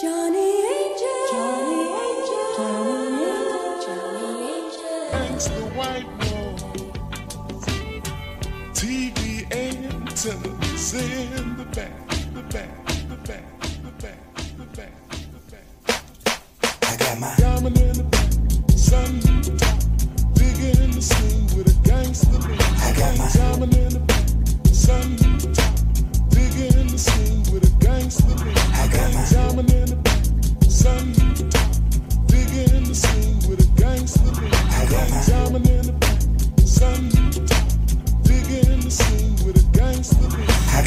Johnny Angel. Johnny Angel. Johnny Angel. Johnny Angel. Thanks the white walls, TV antennas in the back, the back, the back,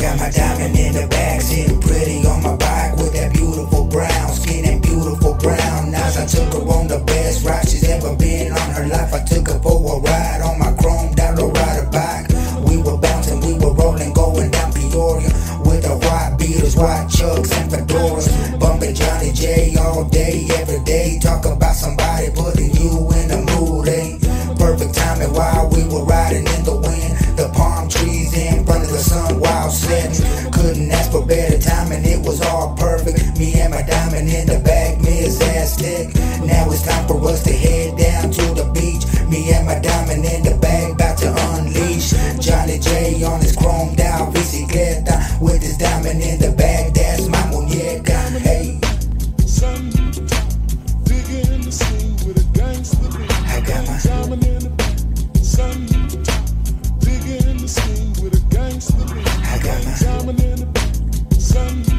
got my diamond in the back, sitting pretty on my bike with that beautiful brown skin and beautiful brown eyes. I took her on the best ride she's ever been on her life. I took her for a ride on my chromed out rider bike. We were bouncing, we were rolling, going down Peoria with the white beaters, white chucks, and fedoras. Bumping Johnny Jay all day, every day. Talk about somebody putting you in the mood, eh? Perfect timing while we were riding in the wind. The palm trees in sun. Couldn't ask for better timing, it was all perfect. Me and my diamond in the back, Miss Aztec. Now it's time for us to head down to the beach. Me and my diamond in the bag, about to unleash. Johnny Jay on his chromed out uh, bicicleta. With his diamond in the bag, that's my Diamond in the back, sun.